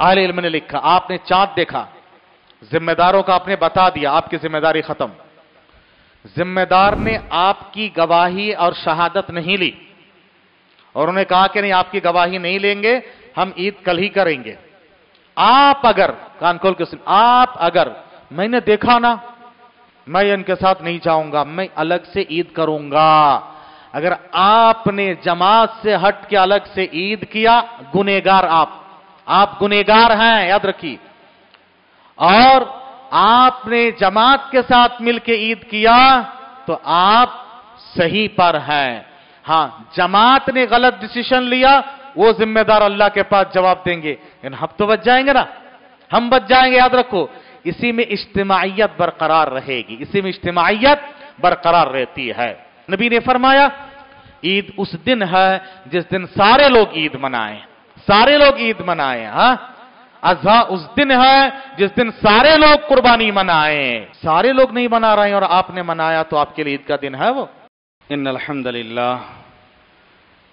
اہل علم نے لکھا، آپ نے چاند دیکھا ذمہ داروں کا آپ نے بتا دیا، آپ کی ذمہ داری ختم۔ ذمہ دار نے آپ کی گواہی اور شہادت نہیں لی۔ اور انہوں نے کہا کہ نہیں، آپ کی گواہی نہیں لیں گے، ہم عید کل ہی کریں گے۔ آپ اگر، کان کھول کے آپ اگر، میں نے دیکھا نا، میں ان کے ساتھ نہیں چاہوں گا، میں الگ سے عید کروں گا۔ اگر آپ نے جماعت سے ہٹ کے الگ سے عید کیا گنےگار آپ۔ آپ گنےگار ہیں، یاد رکھیے۔ اور آپ نے جماعت کے ساتھ مل کے عید کیا تو آپ صحیح پر ہیں۔ ہاں جماعت نے غلط ڈسیشن لیا، وہ ذمہ دار اللہ کے پاس جواب دیں گے۔ ہم تو بچ جائیں گے نا۔ ہم بچ جائیں گے، یاد رکھو۔ اسی میں اجتماعیت برقرار رہے گی۔ اسی میں اجتماعیت برقرار رہتی ہے۔ نبی نے فرمایا، عید اس دن ہے جس دن سارے لوگ عید منائیں۔ سارے لوگ عید منائیں ہاں؟ ازا اس دن ہے جس دن سارے لوگ قربانی منائیں سارے لوگ نہیں منا رہے ہیں اور آپ نے منایا تو آپ کے لیے عید کا دن ہے وہ۔ ان الحمد للہ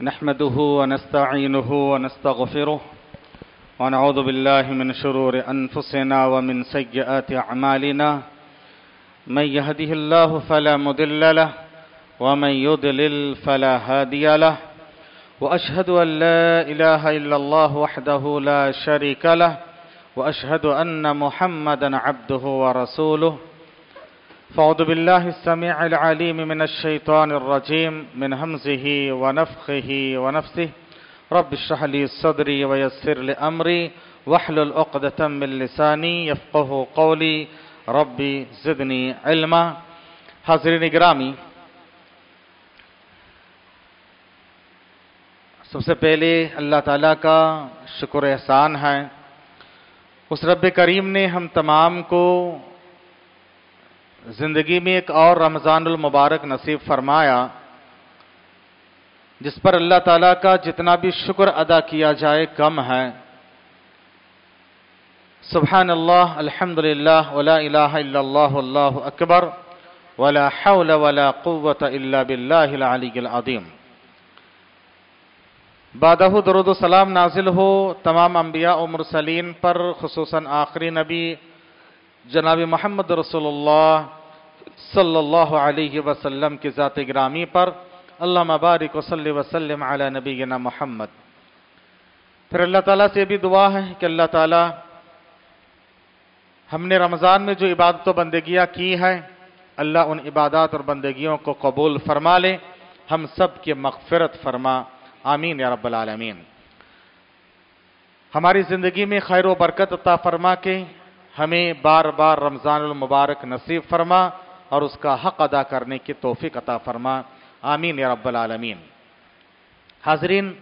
نحمده ونستعينه ونستغفره ونعوذ بالله من شرور انفسنا ومن سيئات اعمالنا۔ من يهده الله فلا مضل له، ومن يضلل فلا هادي له۔ وأشهد أن لا إله إلا الله وحده لا شريك له وأشهد أن محمدا عبده ورسوله. فأعوذ بالله السميع العليم من الشيطان الرجيم من همزه ونفخه ونفسه. رب اشرح لي صدري ويسر لي أمري واحلل عقدة من لساني يفقهوا قولي. ربي زدني علما. حاضرین گرامی سب سے پہلے اللہ تعالیٰ کا شکر احسان ہے۔ اس رب کریم نے ہم تمام کو زندگی میں ایک اور رمضان المبارک نصیب فرمایا، جس پر اللہ تعالیٰ کا جتنا بھی شکر ادا کیا جائے کم ہے۔ سبحان اللہ الحمد للہ ولا الہ الا اللہ اللہ اکبر، ولا حول ولا قوت الا باللہ العلی العظیم۔ بادہ درود و سلام نازل ہو تمام انبیاء و مرسلین پر، خصوصاً آخری نبی جناب محمد رسول اللہ صلی اللہ علیہ وسلم کی ذات گرامی پر۔ اللہ مبارک و صلی وسلم علی نبینا محمد۔ پھر اللہ تعالیٰ سے بھی دعا ہے کہ اللہ تعالیٰ ہم نے رمضان میں جو عبادت و بندگیاں کی ہیں، اللہ ان عبادات اور بندگیوں کو قبول فرما لے، ہم سب کی مغفرت فرما۔ آمین یا رب العالمین۔ ہماری زندگی میں خیر و برکت عطا فرما کے ہمیں بار بار رمضان المبارک نصیب فرما اور اس کا حق ادا کرنے کی توفیق عطا فرما۔ آمین یا رب العالمین۔ حاضرین،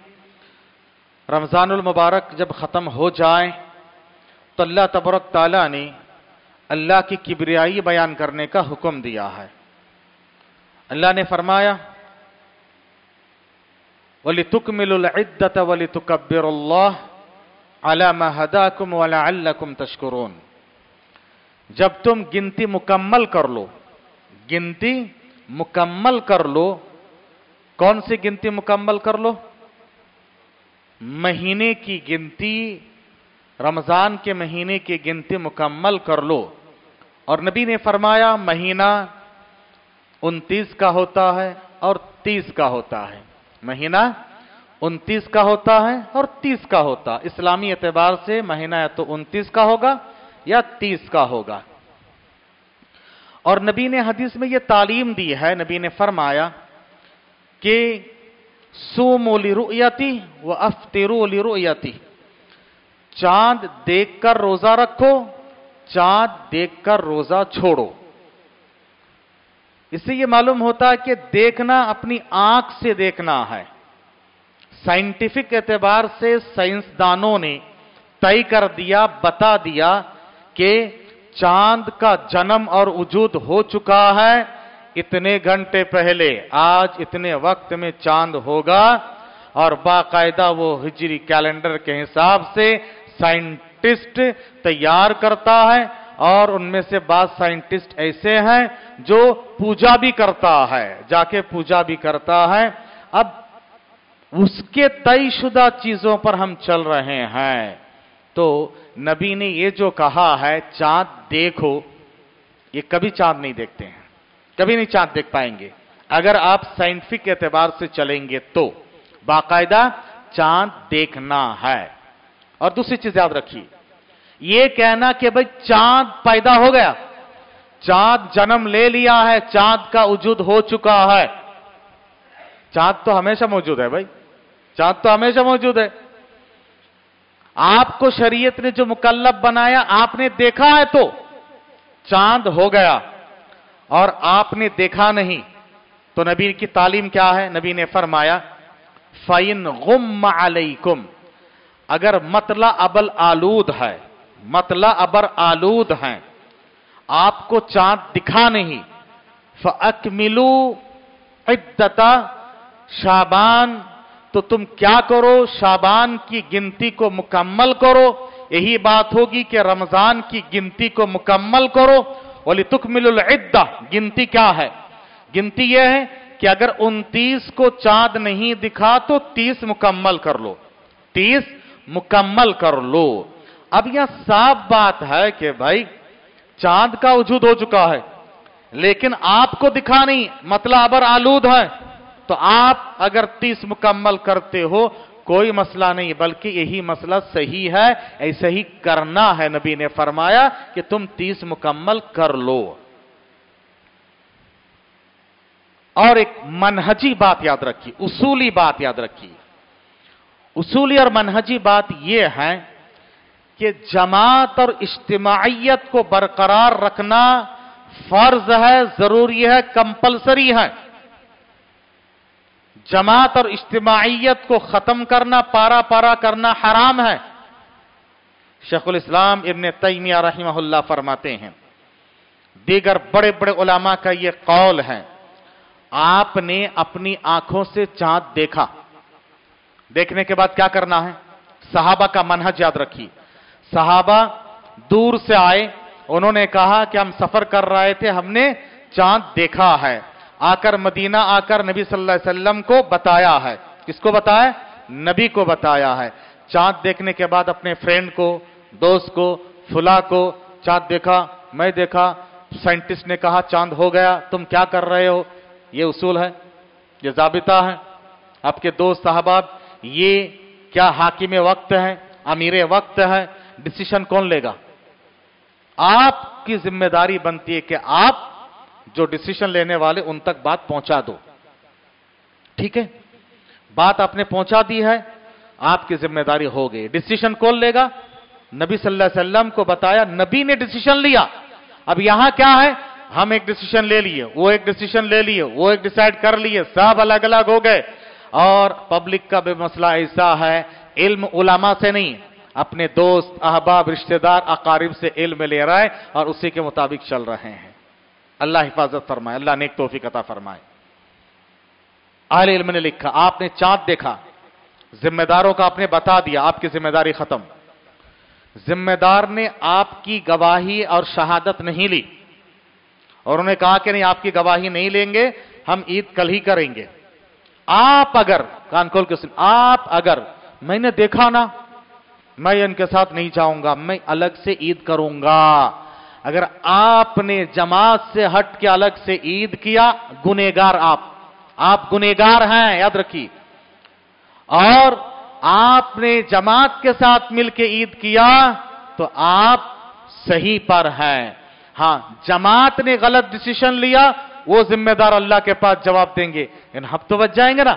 رمضان المبارک جب ختم ہو جائے تو اللہ تبرک تعالیٰ نے اللہ کی کبریائی بیان کرنے کا حکم دیا ہے۔ اللہ نے فرمایا وَلِتُكْمِلُ الْعِدَّةَ وَلِتُكَبِّرُ اللَّهِ عَلَى مَا هَدَاكُمْ وَلَعَلَّكُمْ تَشْكُرُونَ. جب تم گنتی مکمل کر لو، گنتی مکمل کر لو، کون سی گنتی مکمل کر لو؟ مہینے کی گنتی، رمضان کے مہینے کی گنتی مکمل کر لو۔ اور نبی نے فرمایا، مہینہ انتیس کا ہوتا ہے اور تیس کا ہوتا ہے۔ مہینہ انتیس کا ہوتا ہے اور تیس کا ہوتا۔ اسلامی اعتبار سے مہینہ یا تو انتیس کا ہوگا یا تیس کا ہوگا۔ اور نبی نے حدیث میں یہ تعلیم دی ہے، نبی نے فرمایا کہ سومو لرؤیتی و افطرو لرؤیتی۔ چاند دیکھ کر روزہ رکھو، چاند دیکھ کر روزہ چھوڑو۔ اس سے یہ معلوم ہوتا ہے کہ دیکھنا اپنی آنکھ سے دیکھنا ہے۔ سائنٹیفک اعتبار سے سائنسدانوں نے طے کر دیا، بتا دیا کہ چاند کا جنم اور وجود ہو چکا ہے۔ اتنے گھنٹے پہلے، آج اتنے وقت میں چاند ہوگا اور باقاعدہ وہ ہجری کیلنڈر کے حساب سے سائنٹسٹ تیار کرتا ہے۔ اور ان میں سے بعض سائنٹسٹ ایسے ہیں جو پوجا بھی کرتا ہے، جا کے پوجا بھی کرتا ہے۔ اب اس کے طے شدہ چیزوں پر ہم چل رہے ہیں۔ تو نبی نے یہ جو کہا ہے، چاند دیکھو، یہ کبھی چاند نہیں دیکھتے ہیں، کبھی نہیں چاند دیکھ پائیں گے۔ اگر آپ سائنٹفک اعتبار سے چلیں گے تو باقاعدہ چاند دیکھنا ہے۔ اور دوسری چیز یاد رکھیے یہ کہنا کہ بھائی چاند پیدا ہو گیا۔ چاند جنم لے لیا ہے، چاند کا وجود ہو چکا ہے۔ چاند تو ہمیشہ موجود ہے بھائی۔ چاند تو ہمیشہ موجود ہے۔ آپ کو شریعت نے جو مکلب بنایا، آپ نے دیکھا ہے تو چاند ہو گیا۔ اور آپ نے دیکھا نہیں، تو نبی کی تعلیم کیا ہے؟ نبی نے فرمایا، فَإِنْ غُمَّ عَلَيْكُمْ، اگر مطلع ابل آلود ہے مطلع ابر آلود ہیں۔ آپ کو چاند دکھا نہیں۔ فَأَكْمِلُوا عِدَّتَ شابان تو تم کیا کرو؟ شابان کی گنتی کو مکمل کرو۔ یہی بات ہوگی کہ رمضان کی گنتی کو مکمل کرو۔ وَلِتُكْمِلُوا الْعِدَّةِ گنتی کیا ہے؟ گنتی یہ ہے کہ اگر انتیس کو چاند نہیں دکھا تو تیس مکمل کر لو۔ تیس مکمل کر لو۔ اب یہاں صاف بات ہے کہ بھائی، چاند کا وجود ہو چکا ہے، لیکن آپ کو دکھا نہیں مطلب ابر آلود ہے۔ تو آپ اگر تیس مکمل کرتے ہو، کوئی مسئلہ نہیں، بلکہ یہی مسئلہ صحیح ہے، ایسے ہی کرنا ہے۔ نبی نے فرمایا کہ تم تیس مکمل کر لو۔ اور ایک منہجی بات یاد رکھی اصولی بات یاد رکھی اصولی اور منہجی بات یہ ہے کہ جماعت اور اجتماعیت کو برقرار رکھنا فرض ہے، ضروری ہے، کمپلسری ہے۔ جماعت اور اجتماعیت کو ختم کرنا، پارا پارا کرنا حرام ہے۔ شیخ الاسلام ابن تیمیہ رحمہ اللہ فرماتے ہیں، دیگر بڑے بڑے علماء کا یہ قول ہے، آپ نے اپنی آنکھوں سے چاند دیکھا۔ دیکھنے کے بعد کیا کرنا ہے؟ صحابہ کا منحج یاد رکھی صحابہ دور سے آئے، انہوں نے کہا کہ ہم سفر کر رہے تھے، ہم نے چاند دیکھا ہے۔ آ کر مدینہ آ کر نبی صلی اللہ علیہ وسلم کو بتایا ہے۔ کس کو بتایا؟ نبی کو بتایا ہے۔ چاند دیکھنے کے بعد اپنے فرینڈ کو، دوست کو فلا کو چاند دیکھا، میں دیکھا۔ سائنٹسٹ نے کہا، چاند ہو گیا، تم کیا کر رہے ہو؟ یہ اصول ہے، یہ ضابطہ ہے۔ آپ کے دوست صحباب یہ کیا حاکم وقت ہیں امیر وقت ہیں ڈیسیشن کون لے گا؟ آپ کی ذمہ داری بنتی ہے کہ آپ جو ڈسیشن لینے والے ان تک بات پہنچا دو۔ ٹھیک ہے؟ بات آپ نے پہنچا دی ہے، آپ کی ذمہ داری ہو گئی۔ ڈسیشن کون لے گا؟ نبی صلی اللہ علیہ وسلم کو بتایا، نبی نے ڈسیشن لیا۔ اب یہاں کیا ہے؟ ہم ایک ڈیسیشن لے لیے، وہ ایک ڈسیشن لے لیے، وہ ایک ڈسائڈ کر لیے، سب الگ الگ ہو گئے۔ اور پبلک کا بھی مسئلہ ایسا ہے، علم علماء سے نہیں۔ اپنے دوست، احباب رشتہ دار اقارب سے علم لے رہا ہے اور اسی کے مطابق چل رہے ہیں۔ اللہ حفاظت فرمائے، اللہ نیک توفیق عطا فرمائے۔ اہل علم نے لکھا، آپ نے چاند دیکھا۔ ذمہ داروں کا آپ نے بتا دیا، آپ کی ذمہ داری ختم۔ ذمہ دار نے آپ کی گواہی اور شہادت نہیں لی۔ اور انہوں نے کہا کہ نہیں، آپ کی گواہی نہیں لیں گے، ہم عید کل ہی کریں گے۔ آپ اگر کانکول کے سن، آپ اگر، میں نے دیکھا نا۔ میں ان کے ساتھ نہیں جاؤں گا، میں الگ سے عید کروں گا۔ اگر آپ نے جماعت سے ہٹ کے الگ سے عید کیا گنے گار آپ۔ آپ گنے گار ہیں، یاد رکھیے۔ اور آپ نے جماعت کے ساتھ مل کے عید کیا، تو آپ صحیح پر ہیں۔ ہاں جماعت نے غلط ڈسیشن لیا، وہ ذمہ دار اللہ کے پاس جواب دیں گے۔ ہم تو بچ جائیں گے نا۔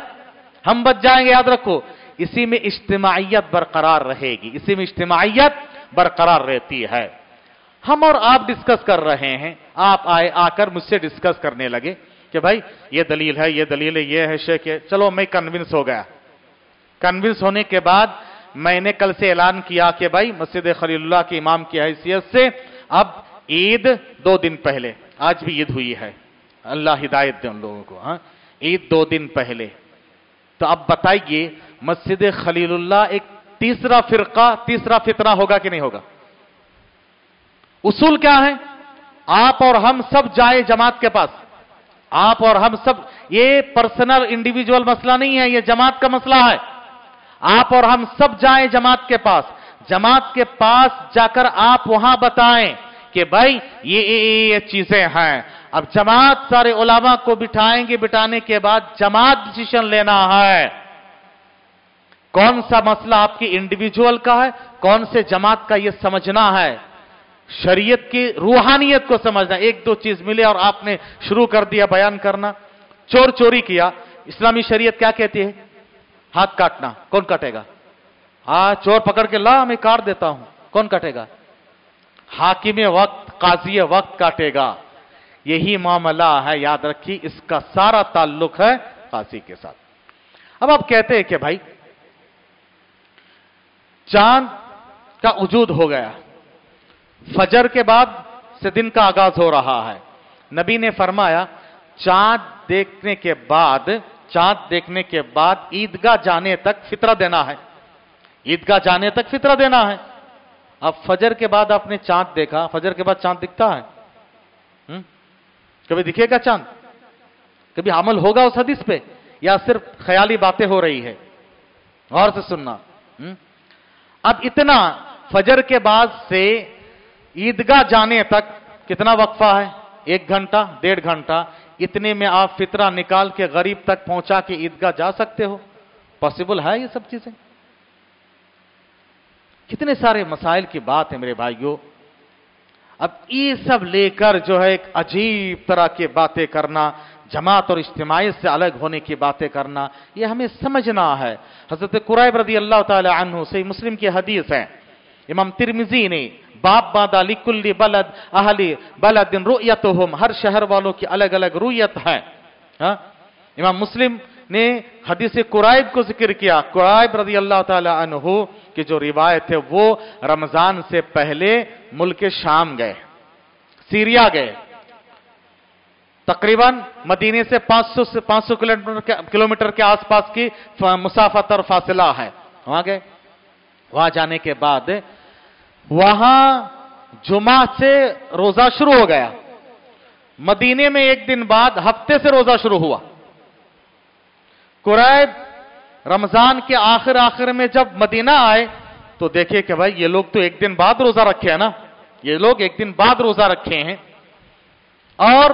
ہم بچ جائیں گے، یاد رکھو۔ اسی میں اجتماعیت برقرار رہے گی، اسی میں اجتماعیت برقرار رہتی ہے۔ ہم اور آپ ڈسکس کر رہے ہیں، آپ آئے، آ کر مجھ سے ڈسکس کرنے لگے کہ بھائی، یہ دلیل ہے، یہ دلیل ہے، یہ ہے شیخ ہے چلو میں کنونس ہو گیا۔ کنونس ہونے کے بعد میں نے کل سے اعلان کیا کہ بھائی، مسجد خلیل اللہ کے امام کی حیثیت سے اب عید دو دن پہلے، آج بھی عید ہوئی ہے۔ اللہ ہدایت دے ان لوگوں کو ہاں۔ عید دو دن پہلے۔ تو اب بتائیے مسجد خلیل اللہ ایک تیسرا فرقہ تیسرا فتنہ ہوگا کہ نہیں ہوگا؟ اصول کیا ہے آپ اور ہم سب جائیں جماعت کے پاس۔ آپ اور ہم سب یہ پرسنل انڈیویجول مسئلہ نہیں ہے یہ جماعت کا مسئلہ ہے۔ آپ اور ہم سب جائیں جماعت کے پاس۔ جماعت کے پاس جا کر آپ وہاں بتائیں کہ بھائی یہ, چیزیں ہیں۔ اب جماعت سارے علامہ کو بٹھائیں گے بٹھانے کے بعد جماعت ڈسیشن لینا ہے۔ کون سا مسئلہ آپ کی انڈیویجول کا ہے؟ کون سے جماعت کا یہ سمجھنا ہے؟ شریعت کی روحانیت کو سمجھنا ایک دو چیز ملے اور آپ نے شروع کر دیا، بیان کرنا۔ چور چوری کیا۔ اسلامی شریعت کیا کہتی ہے؟ ہاتھ کاٹنا۔ کون کٹے گا؟ ہاں چور پکڑ کے لا، میں کاٹ دیتا ہوں۔ کون کٹے گا؟ حاکم وقت، قاضی وقت کاٹے گا۔ یہی معاملہ ہے، یاد رکھی، اس کا سارا تعلق ہے قاضی کے ساتھ۔ اب آپ کہتے ہیں کہ بھائی چاند کا وجود ہو گیا۔ فجر کے بعد سے دن کا آغاز ہو رہا ہے۔ نبی نے فرمایا، چاند دیکھنے کے بعد، چاند دیکھنے کے بعد عیدگاہ جانے تک فطرہ دینا ہے۔ عیدگاہ جانے تک فطرہ دینا ہے۔ اب فجر کے بعد آپ نے چاند دیکھا، فجر کے بعد چاند دکھتا ہے۔ کبھی دکھے گا چاند؟ کبھی عمل ہوگا اس حدیث پہ؟ یا صرف خیالی باتیں ہو رہی ہے؟ غور سے سننا۔ اب اتنا فجر کے بعد سے عیدگاہ جانے تک کتنا وقفہ ہے؟ ایک گھنٹہ، ڈیڑھ گھنٹہ، اتنے میں آپ فطرہ نکال کے غریب تک پہنچا کے عیدگاہ جا سکتے ہو؟ پاسبل ہے یہ سب چیزیں؟ کتنے سارے مسائل کی بات ہے میرے بھائیوں۔ اب یہ سب لے کر جو ہے ایک عجیب طرح کی باتیں کرنا جماعت اور اجتماعیت سے الگ ہونے کی باتیں کرنا، یہ ہمیں سمجھنا ہے۔ حضرت قرائب رضی اللہ تعالی عنہ سے مسلم کی حدیث ہے امام ترمزی نے باپ بادا لکل بلد اہلی بلد رؤیتهم ہر شہر والوں کی الگ الگ رویت ہے۔ ہاں؟ امام مسلم نے حدیث قرائب کو ذکر کیا۔ قرائب رضی اللہ تعالی عنہ کی جو روایت ہے، وہ رمضان سے پہلے ملک شام گئے، سیریا گئے۔ تقریباً مدینے سے پانچ سو سے پانچ سو کلو میٹر کے آس پاس کی مسافت اور فاصلہ ہے۔ وہاں گئے۔ وہاں جانے کے بعد وہاں جمعہ سے روزہ شروع ہو گیا۔ مدینے میں ایک دن بعد ہفتے سے روزہ شروع ہوا۔ قریب رمضان کے آخر آخر میں جب مدینہ آئے تو دیکھے کہ بھائی یہ لوگ تو ایک دن بعد روزہ رکھے ہیں نا۔ یہ لوگ ایک دن بعد روزہ رکھے ہیں۔ اور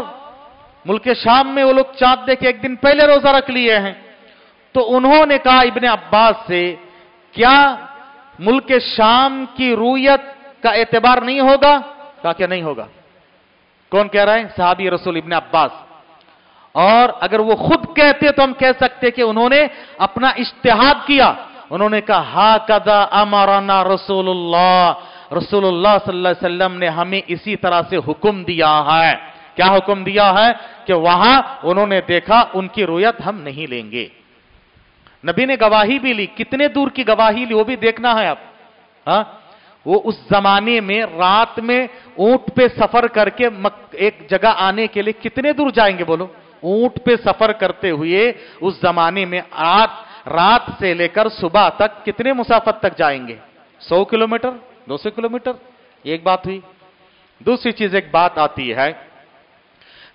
ملک شام میں وہ لوگ چاند دے کے ایک دن پہلے روزہ رکھ لیے ہیں۔ تو انہوں نے کہا، ابن عباس سے، کیا ملک شام کی رویت کا اعتبار نہیں ہوگا؟ کہا کہ نہیں ہوگا۔ کون کہہ رہا ہے؟ صحابی رسول ابن عباس۔ اور اگر وہ خود کہتے تو ہم کہہ سکتے کہ انہوں نے اپنا اشتہاد کیا۔ انہوں نے کہا ہا کدا امارانا رسول اللہ رسول اللہ صلی اللہ علیہ وسلم نے ہمیں اسی طرح سے حکم دیا ہے۔ کیا حکم دیا ہے کہ وہاں انہوں نے دیکھا ان کی رویت ہم نہیں لیں گے۔ نبی نے گواہی بھی لی، کتنے دور کی گواہی لی، وہ بھی دیکھنا ہے آپ ہاں؟ وہ اس زمانے میں رات میں اونٹ پہ سفر کر کے ایک جگہ آنے کے لیے کتنے دور جائیں گے بولو؟ اونٹ پہ سفر کرتے ہوئے اس زمانے میں آج رات سے لے کر صبح تک کتنے مسافت تک جائیں گے؟ سو کلومیٹر، دو سو کلومیٹر، ایک بات ہوئی۔ دوسری چیز، ایک بات آتی ہے۔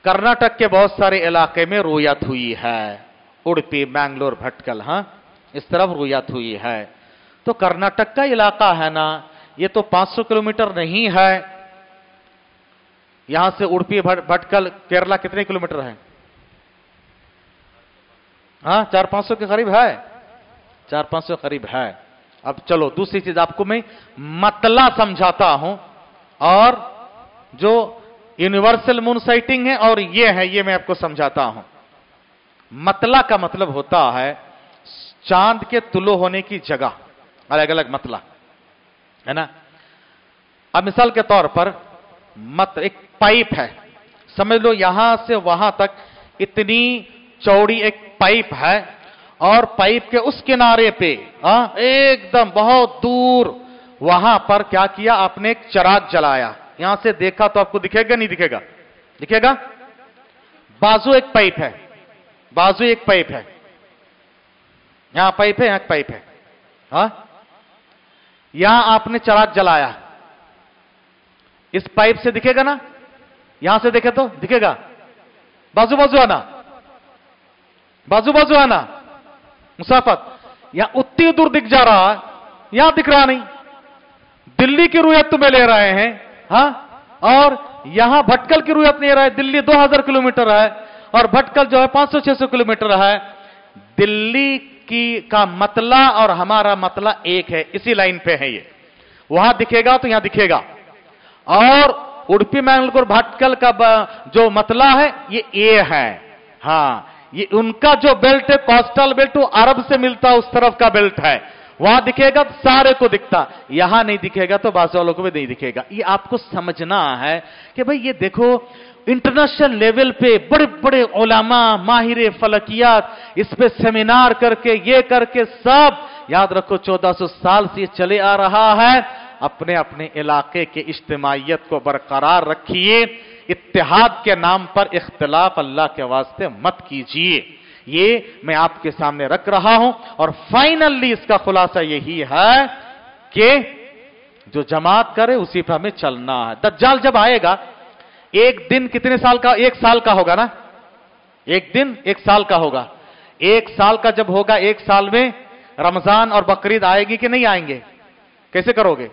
کرناٹک کے بہت سارے علاقے میں رویت ہوئی ہے۔ اڑپی بینگلور بھٹکل ہاں اس طرف رویت ہوئی ہے۔ تو کرناٹک کا علاقہ ہے نا، یہ تو پانچ سو کلومیٹر نہیں ہے۔ یہاں سے اڑپی بھٹکل، کیرلا کتنے کلومیٹر ہے ہاں چار پانچ سو کے قریب ہے۔ چار پانچ سو قریب ہے۔ اب چلو، دوسری چیز آپ کو میں متلا سمجھاتا ہوں۔ اور جو یونیورسل مون سائٹنگ ہے اور یہ ہے، یہ میں آپ کو سمجھاتا ہوں۔ مطلع کا مطلب ہوتا ہے چاند کے طلوع ہونے کی جگہ، الگ الگ مطلع، ہے نا؟ اب مثال کے طور پر مت، ایک پائپ ہے۔ سمجھ لو یہاں سے وہاں تک اتنی چوڑی ایک پائپ ہے اور پائپ کے اس کنارے پہ ایک دم بہت دور، وہاں پر کیا کیا، آپ نے ایک چراغ جلایا۔ یہاں سے دیکھا تو آپ کو دکھے گا، نہیں دکھے گا؟ دکھے گا؟ بازو ایک پائپ ہے۔ بازو ایک پائپ ہے۔ یہاں پائپ ہے، یہاں پائپ ہے۔ ہاں؟ یہاں آپ نے چراغ جلایا۔ اس پائپ سے دکھے گا نا؟ یہاں سے دیکھے تو دکھے گا۔ بازو بازو آنا۔ بازو بازو آنا۔ مسافت۔ یہاں اتنی دور دکھ جا رہا یہاں دکھ رہا نہیں۔ دلی کی رویت تمہیں لے رہے ہیں۔ ہاں؟ اور یہاں بھٹکل کی رویت نہیں رہا ہے دلی دو ہزار کلو میٹر ہے، اور بھٹکل جو ہے پانچ سو، چھ سو کلو میٹر ہے۔ دلی کی کا متلا اور ہمارا متلا ایک ہے، اسی لائن پہ ہے یہ۔ وہاں دکھے گا تو یہاں دکھے گا۔ اور اڑپی مینگلور بھٹکل کا جو متلا ہے، یہ اے ہے۔ ہاں یہ ان کا جو بیلٹ ہے کوسٹل بیلٹ، وہ عرب سے ملتا اس طرف کا بیلٹ ہے۔ وہاں دکھے گا، سارے کو دکھتا۔ یہاں نہیں دکھے گا تو بعض والوں کو بھی نہیں دکھے گا۔ یہ آپ کو سمجھنا ہے کہ بھئی یہ دیکھو، انٹرنیشنل لیول پہ بڑے بڑے علماء، ماہر فلکیات، اس پہ سیمینار کر کے، یہ کر کے سب، یاد رکھو چودہ سو سال سے یہ چلے آ رہا ہے۔ اپنے اپنے علاقے کے اجتماعیت کو برقرار رکھیے۔ اتحاد کے نام پر اختلاف اللہ کے واسطے مت کیجیے۔ یہ میں آپ کے سامنے رکھ رہا ہوں اور فائنلی اس کا خلاصہ یہی ہے کہ جو جماعت کرے اسی پہ ہمیں چلنا ہے۔ دجال جب آئے گا، ایک دن کتنے سال کا، ایک سال کا ہوگا نا؟ ایک دن ایک سال کا ہوگا۔ ایک سال کا جب ہوگا، ایک سال میں رمضان اور بقرید آئے گی کہ نہیں آئیں گے؟ کیسے کرو گے؟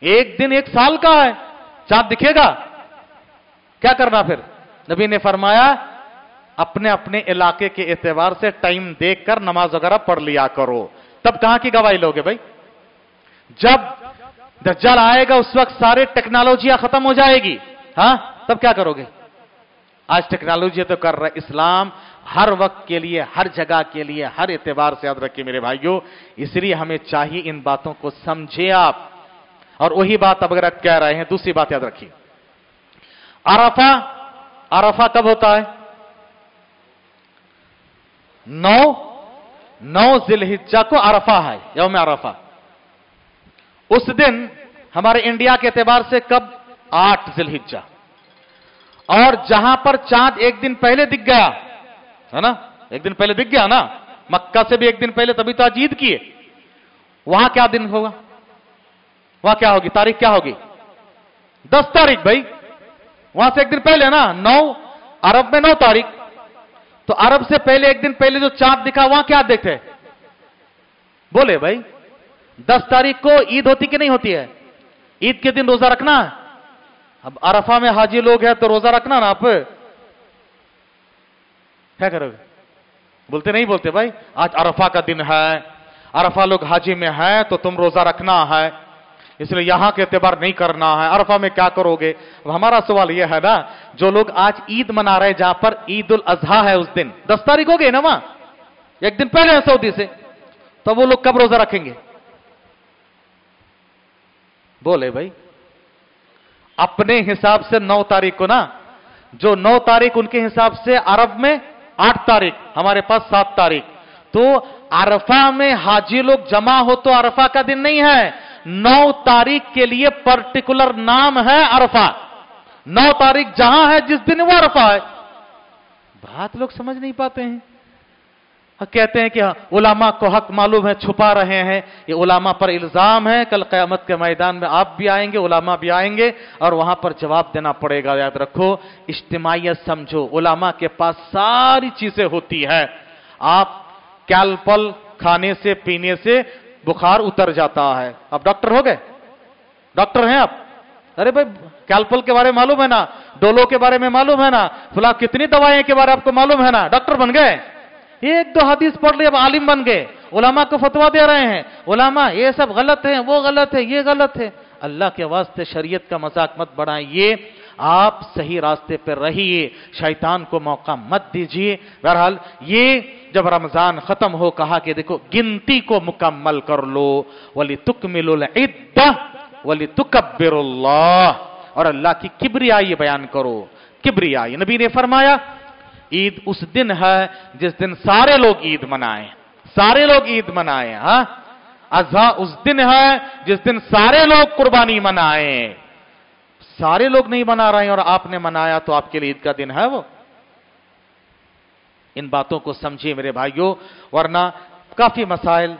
ایک دن ایک سال کا ہے۔ چاند دکھے گا۔ کیا کرنا پھر؟ نبی نے فرمایا اپنے اپنے علاقے کے اعتبار سے ٹائم دیکھ کر نماز وغیرہ پڑھ لیا کرو۔ تب کہاں کی گواہی لوگے بھائی؟ جب دجال آئے گا اس وقت سارے ٹیکنالوجیاں ختم ہو جائے گی۔ ہاں؟ تب کیا کرو گے؟ آج ٹیکنالوجی تو کر رہا اسلام ہر وقت کے لیے، ہر جگہ کے لیے، ہر اعتبار سے، یاد رکھے میرے بھائیوں اس لیے ہمیں چاہیے ان باتوں کو سمجھے آپ۔ اور وہی بات اب اگر آپ کہہ رہے ہیں، دوسری بات یاد رکھیے۔ عرفہ عرفہ کب ہوتا ہے؟ نو نو ذلحجہ کو عرفہ ہے، یوم عرفہ۔ اس دن ہمارے انڈیا کے اعتبار سے کب؟ آٹھ ذلحجہ اور جہاں پر چاند ایک دن پہلے دکھ گیا، ہے نا؟ ایک دن پہلے دکھ گیا نا؟ مکہ سے بھی ایک دن پہلے تبھی تو عجید کیے۔ وہاں کیا دن ہوگا؟ وہاں کیا ہوگی؟ تاریخ کیا ہوگی؟ دس تاریخ بھائی۔ وہاں سے ایک دن پہلے نا، نو، عرب میں نو تاریخ۔ تو عرب سے پہلے ایک دن پہلے جو چاند دکھا، وہاں کیا دیکھتے؟ ہیں بولے بھائی، دس تاریخ کو عید ہوتی کہ نہیں ہوتی ہے؟ عید کے دن روزہ رکھنا؟ ہے اب عرفہ میں حاجی لوگ ہیں تو روزہ رکھنا نا آپ؟ کیا کرو گے؟ بولتے نہیں بولتے بھائی؟ آج عرفہ کا دن ہے، عرفہ لوگ حاجی میں ہیں تو تم روزہ رکھنا ہے۔ اس لیے یہاں کے اعتبار نہیں کرنا ہے۔ عرفہ میں کیا کرو گے؟ ہمارا سوال یہ ہے نا، جو لوگ آج عید منا رہے جہاں پر عید الاضحیٰ ہے اس دن، دس تاریخ ہو گئی نا وہاں؟ ایک دن پہلے ہیں سعودی سے۔ تو وہ لوگ کب روزہ رکھیں گے؟ بولے بھائی، اپنے حساب سے نو تاریخ کو نا، جو نو تاریخ ان کے حساب سے عرب میں آٹھ تاریخ، ہمارے پاس سات تاریخ۔ تو عرفہ میں حاجی لوگ جمع ہو تو عرفہ کا دن نہیں ہے۔ نو تاریخ کے لیے پرٹیکولر نام ہے عرفہ۔ نو تاریخ جہاں ہے، جس دن وہ عرفہ ہے۔ بات لوگ سمجھ نہیں پاتے ہیں۔ ہاں، کہتے ہیں کہ ہاں، علماء کو حق معلوم ہے، چھپا رہے ہیں۔ یہ علماء پر الزام ہے۔ کل قیامت کے میدان میں آپ بھی آئیں گے، علماء بھی آئیں گے۔ اور وہاں پر جواب دینا پڑے گا۔ یاد رکھو، اجتماعیت سمجھو، علماء کے پاس ساری چیزیں ہوتی ہے آپ کیلپل کھانے سے، پینے سے بخار اتر جاتا ہے۔ آپ ڈاکٹر ہو گئے؟ ڈاکٹر ہیں آپ؟ ارے بھائی، کیلپل کے بارے میں معلوم ہے نا؟ ڈولو کے بارے میں معلوم ہے نا؟ فلاں کتنی دوائیں کے بارے آپ کو معلوم ہے نا؟ ڈاکٹر بن گئے۔ ایک دو حدیث پڑھ لی، اب عالم بن گئے۔ علماء کو فتوا دے رہے ہیں۔ علماء، یہ سب غلط ہیں، وہ غلط ہے یہ غلط ہے اللہ کے واسطے شریعت کا مذاق مت بڑھائیں یہ آپ صحیح راستے پہ رہیے، شیطان کو موقع مت دیجیے۔ بہرحال یہ جب رمضان ختم ہو، کہا کہ دیکھو، گنتی کو مکمل کر لو۔ ولی تک وَلِتُكَبِّرُ ولی اللہ اور اللہ کی کبریائی بیان کرو۔ کبریائی، نبی نے فرمایا، عید اس دن ہے جس دن سارے لوگ عید منائیں۔ سارے لوگ عید منائیں ہاں؟ اضحیٰ اس دن ہے جس دن سارے لوگ قربانی منائیں۔ سارے لوگ نہیں منا رہے ہیں اور آپ نے منایا تو آپ کے لیے عید کا دن ہے وہ۔ ان باتوں کو سمجھیے میرے بھائیوں، ورنہ کافی مسائل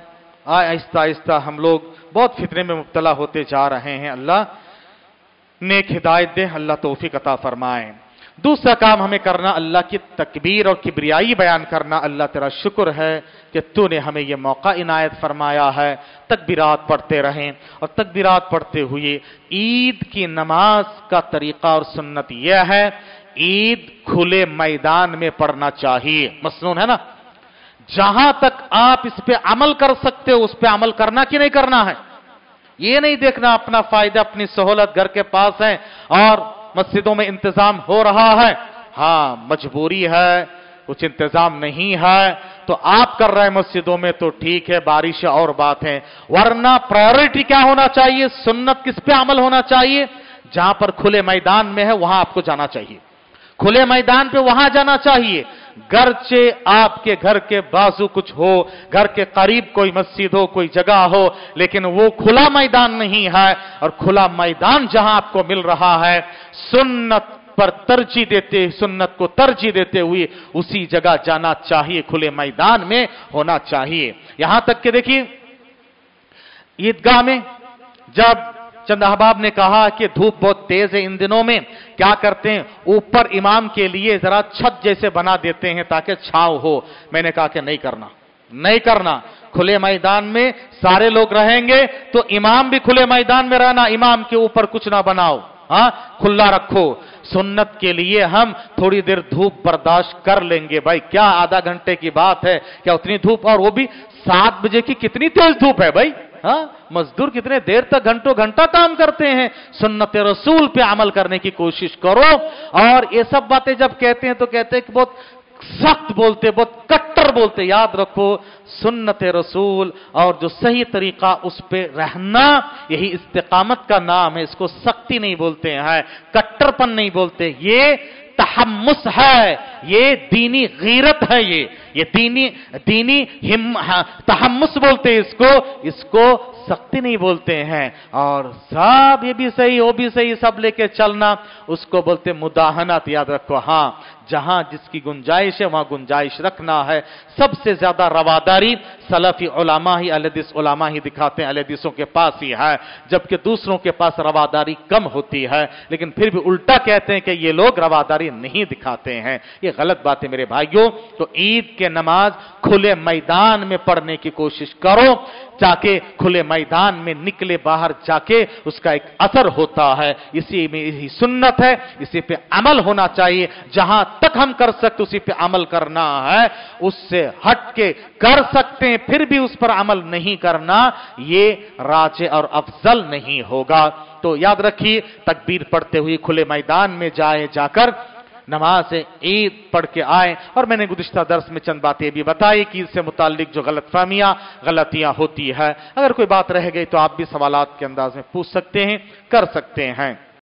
آہستہ آہستہ ہم لوگ بہت فطرے میں مبتلا ہوتے جا رہے ہیں۔ اللہ نیک ہدایت دے، اللہ توفیق عطا فرمائیں دوسرا کام ہمیں کرنا اللہ کی تکبیر اور کبریائی بیان کرنا، اللہ تیرا شکر ہے کہ تو نے ہمیں یہ موقع عنایت فرمایا ہے۔ تکبیرات پڑھتے رہیں اور تکبیرات پڑھتے ہوئے عید کی نماز کا طریقہ اور سنت یہ ہے، عید کھلے میدان میں پڑھنا چاہیے۔ مصنون ہے نا؟ جہاں تک آپ اس پہ عمل کر سکتے ہو، اس پہ عمل کرنا کہ نہیں کرنا ہے؟ یہ نہیں دیکھنا اپنا فائدہ، اپنی سہولت گھر کے پاس ہے اور مسجدوں میں انتظام ہو رہا ہے۔ ہاں مجبوری ہے، کچھ انتظام نہیں ہے۔ تو آپ کر رہے ہیں مسجدوں میں تو ٹھیک ہے، بارش اور بات ہے ورنہ پرائیورٹی کیا ہونا چاہیے؟ سنت کس پہ عمل ہونا چاہیے؟ جہاں پر کھلے میدان میں ہے، وہاں آپ کو جانا چاہیے۔ کھلے میدان پہ وہاں جانا چاہیے۔ گرچہ آپ کے گھر کے بازو کچھ ہو، گھر کے قریب کوئی مسجد ہو، کوئی جگہ ہو، لیکن وہ کھلا میدان نہیں ہے اور کھلا میدان جہاں آپ کو مل رہا ہے، سنت پر ترجیح دیتے، سنت کو ترجیح دیتے ہوئے اسی جگہ جانا چاہیے، کھلے میدان میں ہونا چاہیے۔ یہاں تک کہ دیکھیے عیدگاہ میں جب چند احباب نے کہا کہ دھوپ بہت تیز ہے ان دنوں میں، کیا کرتے ہیں؟ اوپر امام کے لیے ذرا چھت جیسے بنا دیتے ہیں تاکہ چھاؤ ہو۔ میں نے کہا کہ نہیں کرنا نہیں کرنا۔ کھلے میدان میں سارے لوگ رہیں گے تو امام بھی کھلے میدان میں رہنا، امام کے اوپر کچھ نہ بناؤ۔ ہاں کھلا رکھو۔ سنت کے لیے ہم تھوڑی دیر دھوپ برداشت کر لیں گے۔ بھائی، کیا آدھا گھنٹے کی بات ہے؟ کیا اتنی دھوپ؟ اور وہ بھی سات بجے کی کتنی تیز دھوپ ہے بھائی؟ ہاں؟ مزدور کتنے دیر تک گھنٹوں گھنٹہ کام کرتے ہیں۔ سنت رسول پہ عمل کرنے کی کوشش کرو۔ اور یہ سب باتیں جب کہتے ہیں تو کہتے ہیں کہ بہت سخت بولتے، بہت کٹر بولتے۔ یاد رکھو، سنت رسول اور جو صحیح طریقہ اس پہ رہنا، یہی استقامت کا نام ہے۔ اس کو سختی نہیں بولتے ہیں کٹر پن نہیں بولتے۔ یہ تحمس ہے، یہ دینی غیرت ہے یہ یہ دینی دینی ہاں، تحمس بولتے اس کو اس کو سختی نہیں بولتے ہیں اور سب یہ بھی صحیح، وہ بھی صحیح، سب لے کے چلنا، اس کو بولتے مداحنت یاد رکھو ہاں جہاں جس کی گنجائش ہے، وہاں گنجائش رکھنا ہے۔ سب سے زیادہ رواداری سلفی علماء ہی الحدیث علماء ہی دکھاتے ہیں الحدیثوں کے پاس ہی ہے، جبکہ دوسروں کے پاس رواداری کم ہوتی ہے۔ لیکن پھر بھی الٹا کہتے ہیں کہ یہ لوگ رواداری نہیں دکھاتے ہیں۔ یہ غلط بات ہے میرے بھائیوں۔ تو عید کے نماز کھلے میدان میں پڑھنے کی کوشش کرو۔ جا کے کھلے میدان میں نکلے، باہر جا کے اس کا ایک اثر ہوتا ہے۔ اسی میں یہی سنت ہے، اسی پہ عمل ہونا چاہیے۔ جہاں تک ہم کر سکتے، اسی پہ عمل کرنا ہے۔ اس سے ہٹ کے کر سکتے ہیں پھر بھی اس پر عمل نہیں کرنا، یہ راج اور افضل نہیں ہوگا۔ تو یاد رکھیے، تکبیر پڑھتے ہوئے کھلے میدان میں جائے، جا کر نماز عید پڑھ کے آئے اور میں نے گزشتہ درس میں چند باتیں بھی بتائی کہ اس سے متعلق جو غلط فہمیاں، غلطیاں ہوتی ہے اگر کوئی بات رہ گئی تو آپ بھی سوالات کے انداز میں پوچھ سکتے ہیں، کر سکتے ہیں۔